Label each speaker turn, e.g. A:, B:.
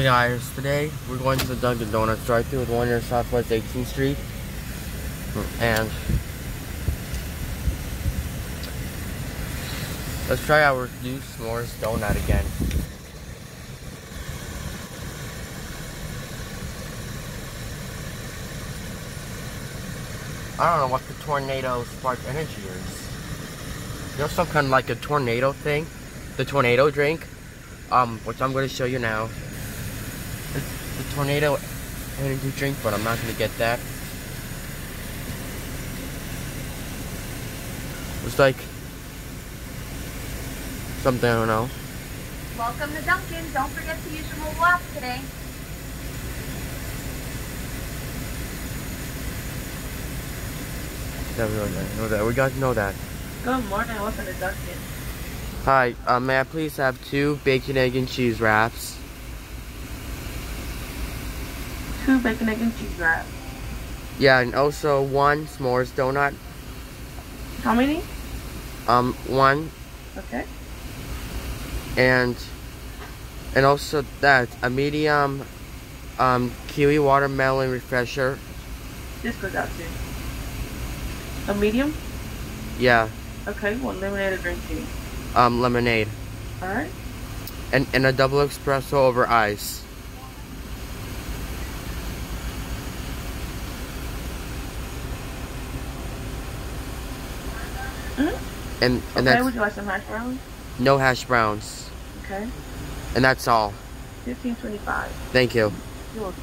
A: Hey guys, today we're going to the Dunkin' Donuts drive-thru with one near Southwest 18th Street. And let's try our new s'mores donut again. I don't know what the tornado spark energy is. You know some kind of like a tornado thing? The tornado drink? Um, which I'm going to show you now the tornado energy drink, but I'm not gonna get that. It's like something I don't know.
B: Welcome to Dunkin'. Don't forget to use your mobile app today.
A: Everyone know that. We got to know that.
B: Good morning. Welcome to Dunkin'.
A: Hi. Uh, may I please have two bacon, egg, and cheese wraps?
B: Two bacon, egg, and cheese wraps.
A: Yeah, and also one s'mores donut.
B: How many?
A: Um, one.
B: Okay.
A: And and also that a medium um kiwi watermelon refresher.
B: This goes out too. A medium?
A: Yeah.
B: Okay, one lemonade or green tea?
A: Um, lemonade.
B: Alright.
A: And and a double espresso over ice.
B: Mm-hmm.
A: And and
B: okay,
A: that's
B: would you like some hash browns?
A: no hash browns.
B: Okay.
A: And that's all.
B: Fifteen twenty-five.
A: Thank you.
B: You're welcome.